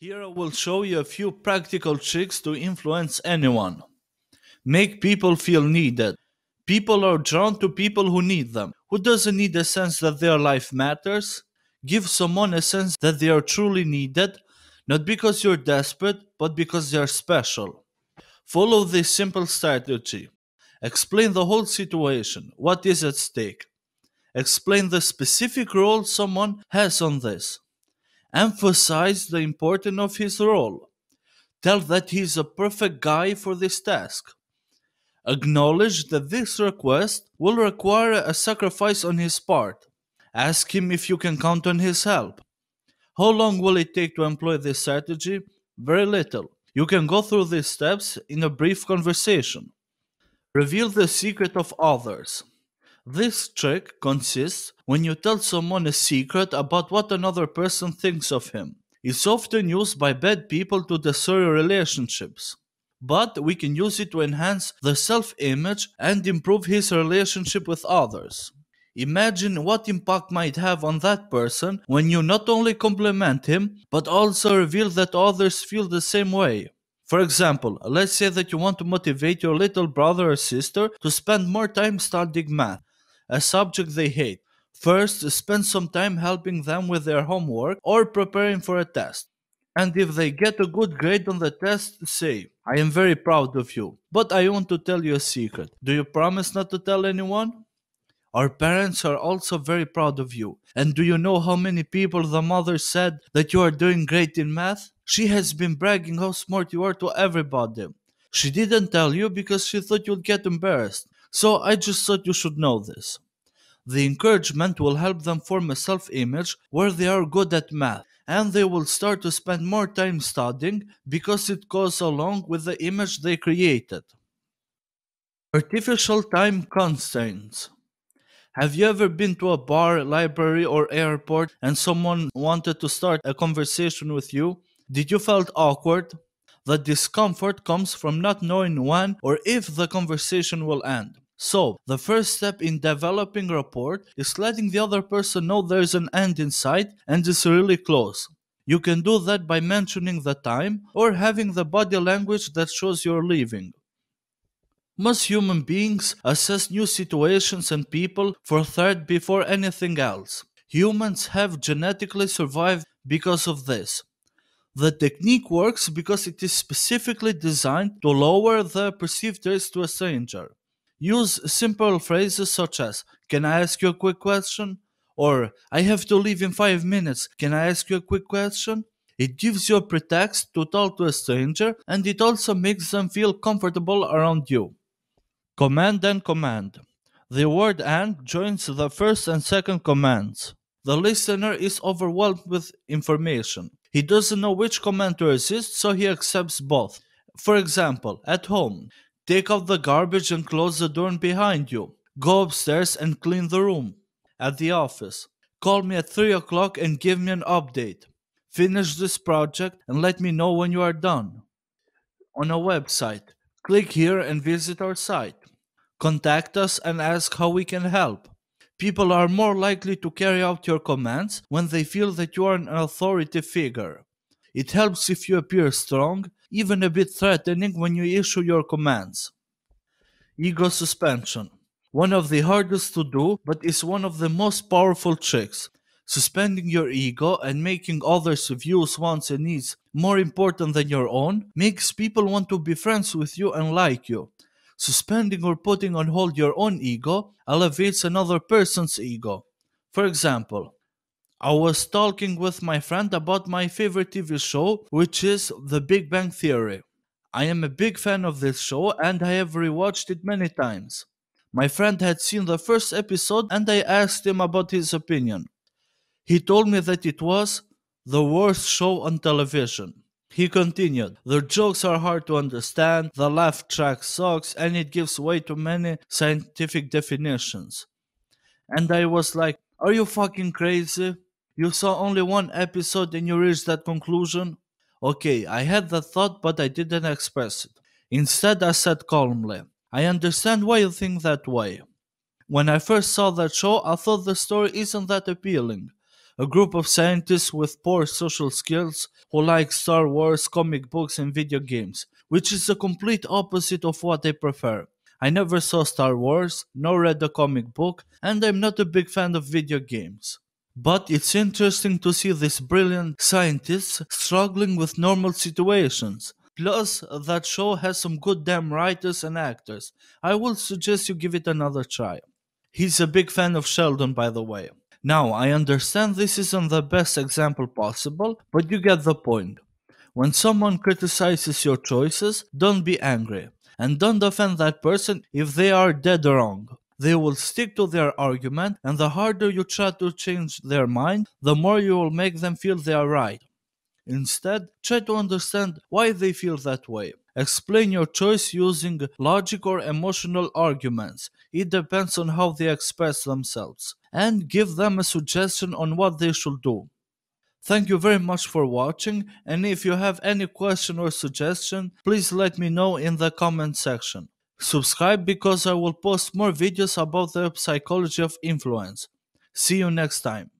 Here I will show you a few practical tricks to influence anyone. Make people feel needed. People are drawn to people who need them. Who doesn't need a sense that their life matters? Give someone a sense that they are truly needed, not because you're desperate, but because they are special. Follow this simple strategy. Explain the whole situation, what is at stake. Explain the specific role someone has on this. Emphasize the importance of his role. Tell that he is a perfect guy for this task. Acknowledge that this request will require a sacrifice on his part. Ask him if you can count on his help. How long will it take to employ this strategy? Very little. You can go through these steps in a brief conversation. Reveal the secret of others. This trick consists when you tell someone a secret about what another person thinks of him. It's often used by bad people to destroy relationships. But we can use it to enhance the self image and improve his relationship with others. Imagine what impact might have on that person when you not only compliment him, but also reveal that others feel the same way. For example, let's say that you want to motivate your little brother or sister to spend more time studying math a subject they hate. First, spend some time helping them with their homework or preparing for a test. And if they get a good grade on the test, say, I am very proud of you, but I want to tell you a secret. Do you promise not to tell anyone? Our parents are also very proud of you. And do you know how many people the mother said that you are doing great in math? She has been bragging how smart you are to everybody. She didn't tell you because she thought you'd get embarrassed. So I just thought you should know this. The encouragement will help them form a self image where they are good at math, and they will start to spend more time studying because it goes along with the image they created. Artificial time constraints. Have you ever been to a bar, library, or airport and someone wanted to start a conversation with you? Did you felt awkward? The discomfort comes from not knowing when or if the conversation will end. So, the first step in developing rapport is letting the other person know there's an end in sight and it's really close. You can do that by mentioning the time or having the body language that shows you're leaving. Most human beings assess new situations and people for threat before anything else. Humans have genetically survived because of this. The technique works because it is specifically designed to lower the perceived risk to a stranger. Use simple phrases such as, Can I ask you a quick question? Or, I have to leave in five minutes. Can I ask you a quick question? It gives you a pretext to talk to a stranger and it also makes them feel comfortable around you. Command and command. The word and joins the first and second commands. The listener is overwhelmed with information. He doesn't know which command to resist, so he accepts both. For example, at home, take out the garbage and close the door behind you. Go upstairs and clean the room. At the office, call me at 3 o'clock and give me an update. Finish this project and let me know when you are done. On a website, click here and visit our site. Contact us and ask how we can help. People are more likely to carry out your commands when they feel that you are an authority figure. It helps if you appear strong, even a bit threatening when you issue your commands. Ego suspension. One of the hardest to do, but is one of the most powerful tricks. Suspending your ego and making others' views, wants, and needs more important than your own makes people want to be friends with you and like you. Suspending or putting on hold your own ego elevates another person's ego. For example, I was talking with my friend about my favorite TV show, which is The Big Bang Theory. I am a big fan of this show and I have rewatched it many times. My friend had seen the first episode and I asked him about his opinion. He told me that it was the worst show on television. He continued, The jokes are hard to understand, the laugh track sucks, and it gives way to many scientific definitions. And I was like, Are you fucking crazy? You saw only one episode and you reached that conclusion? Okay, I had that thought, but I didn't express it. Instead, I said calmly, I understand why you think that way. When I first saw that show, I thought the story isn't that appealing. A group of scientists with poor social skills who like Star Wars, comic books, and video games, which is the complete opposite of what I prefer. I never saw Star Wars, nor read the comic book, and I'm not a big fan of video games. But it's interesting to see these brilliant scientists struggling with normal situations. Plus, that show has some good damn writers and actors. I will suggest you give it another try. He's a big fan of Sheldon, by the way. Now, I understand this isn't the best example possible, but you get the point. When someone criticizes your choices, don't be angry. And don't defend that person if they are dead wrong. They will stick to their argument, and the harder you try to change their mind, the more you will make them feel they are right. Instead, try to understand why they feel that way. Explain your choice using logic or emotional arguments. It depends on how they express themselves. And give them a suggestion on what they should do. Thank you very much for watching and if you have any question or suggestion, please let me know in the comment section. Subscribe because I will post more videos about the psychology of influence. See you next time.